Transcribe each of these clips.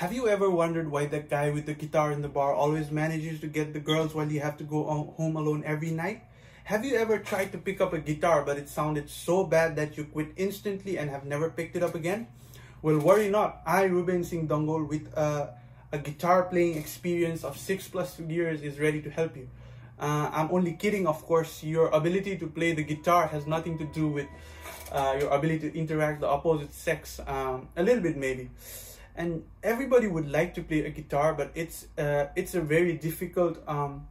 Have you ever wondered why that guy with the guitar in the bar always manages to get the girls while you have to go home alone every night? Have you ever tried to pick up a guitar but it sounded so bad that you quit instantly and have never picked it up again? Well, worry not. I, Ruben Singh Dongol, with a, a guitar playing experience of six plus years, is ready to help you. Uh, I'm only kidding, of course. Your ability to play the guitar has nothing to do with uh, your ability to interact the opposite sex. Um, a little bit, maybe and everybody would like to play a guitar but it's uh, it's a very difficult um,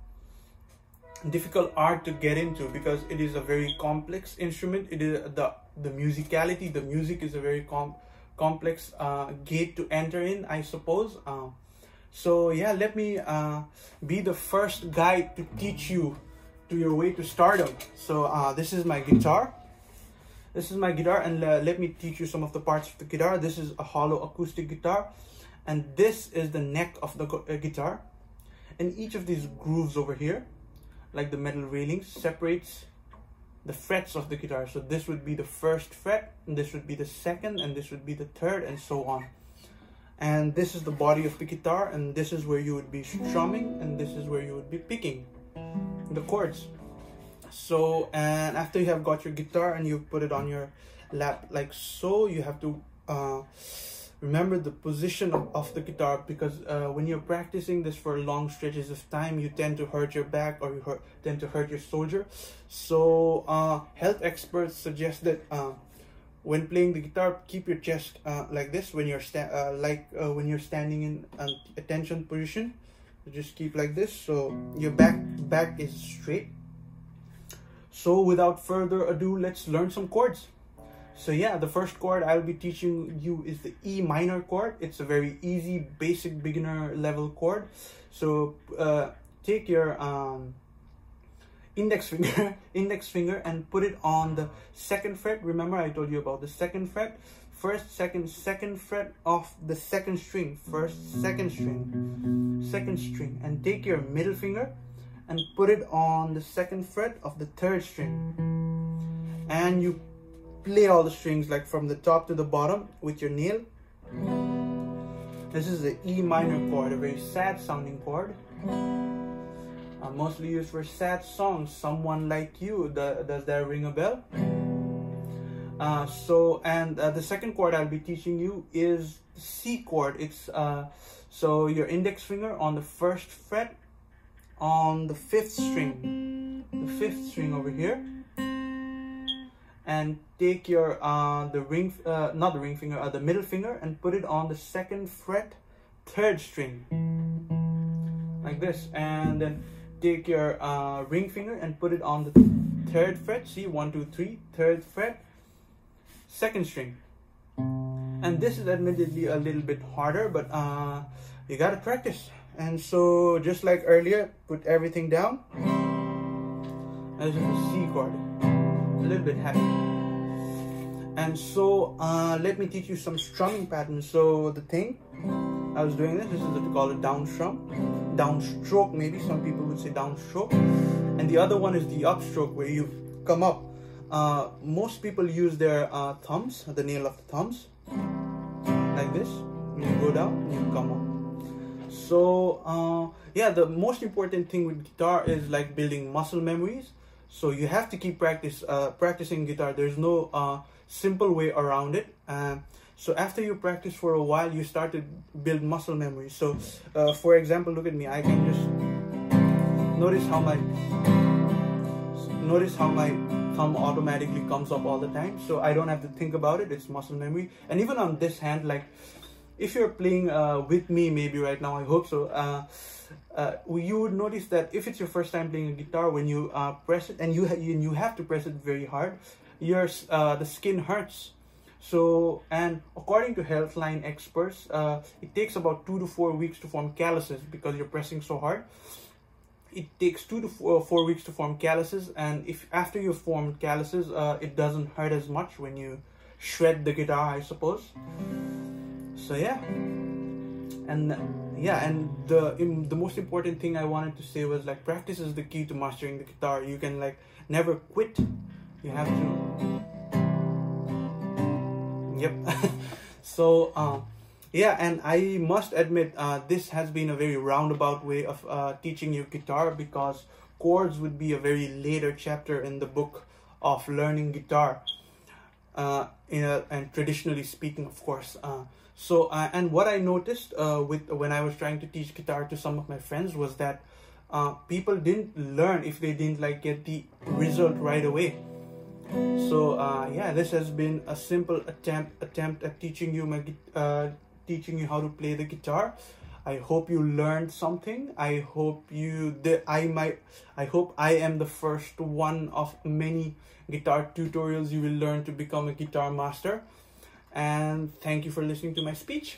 difficult art to get into because it is a very complex instrument. It is the the musicality the music is a very com complex uh, gate to enter in i suppose. Uh, so yeah let me uh, be the first guide to teach you to your way to stardom. So uh, this is my guitar this is my guitar and uh, let me teach you some of the parts of the guitar. This is a hollow acoustic guitar and this is the neck of the uh, guitar. And each of these grooves over here, like the metal railings, separates the frets of the guitar. So this would be the first fret, and this would be the second, and this would be the third, and so on. And this is the body of the guitar, and this is where you would be strumming, and this is where you would be picking the chords so and after you have got your guitar and you put it on your lap like so you have to uh, remember the position of, of the guitar because uh, when you're practicing this for long stretches of time you tend to hurt your back or you hurt, tend to hurt your shoulder. So uh, health experts suggest that uh, when playing the guitar keep your chest uh, like this when you're sta- uh, like when you're standing in an attention position just keep like this. So your back back is straight so without further ado, let's learn some chords. So yeah, the first chord I'll be teaching you is the E minor chord. It's a very easy, basic beginner level chord. So uh, take your um, index finger, index finger and put it on the second fret. Remember I told you about the second fret. First, second, second fret of the second string. First, second string, second string. And take your middle finger and put it on the second fret of the third string. And you play all the strings like from the top to the bottom with your nail. This is the E minor chord a very sad sounding chord. Uh, mostly used for sad songs. Someone like you the, does that ring a bell? Uh, so and uh, the second chord I'll be teaching you is C chord. It's uh, so your index finger on the first fret on the fifth string, the fifth string over here, and take your uh, the ring, uh, not the ring finger, uh, the middle finger, and put it on the second fret, third string, like this, and then take your uh, ring finger and put it on the third fret. See, one, two, three, third fret, second string. And this is admittedly a little bit harder, but uh, you gotta practice. And so just like earlier, put everything down. This is the C chord. a little bit heavy. And so uh, let me teach you some strumming patterns. So the thing, I was doing this, this is what we call a down strum. Downstroke maybe, some people would say downstroke. And the other one is the upstroke where you come up. Uh, most people use their uh, thumbs, the nail of the thumbs, like this. You go down and you come up so uh, yeah the most important thing with guitar is like building muscle memories. So you have to keep practice uh, practicing guitar. There's no uh, simple way around it. Uh, so after you practice for a while you start to build muscle memory so uh, for example look at me. I can just notice how my notice how my thumb automatically comes up all the time. So I don't have to think about it. It's muscle memory. And even on this hand like if you're playing uh, with me maybe right now, I hope so, uh, uh, you would notice that if it's your first time playing a guitar, when you uh, press it, and you, ha you have to press it very hard, your, uh, the skin hurts. So, and according to Healthline experts, uh, it takes about two to four weeks to form calluses because you're pressing so hard. It takes two to four, four weeks to form calluses, and if after you form calluses, it doesn't hurt as much when you shred the guitar, I suppose so yeah. And yeah and the the most important thing i wanted to say was like practice is the key to mastering the guitar. You can like never quit. You have to. Yep. So um yeah and i must admit uh, this has been a very roundabout way of uh, teaching you guitar because chords would be a very later chapter in the book of learning guitar. Uh, in a, and traditionally speaking of course uh, so uh, and what i noticed uh, with when i was trying to teach guitar to some of my friends was that uh, people didn't learn if they didn't like get the result right away. So uh, yeah this has been a simple attempt attempt at teaching you my uh, teaching you how to play the guitar. I hope you learned something. I hope you i might i hope i am the first one of many guitar tutorials you will learn to become a guitar master and thank you for listening to my speech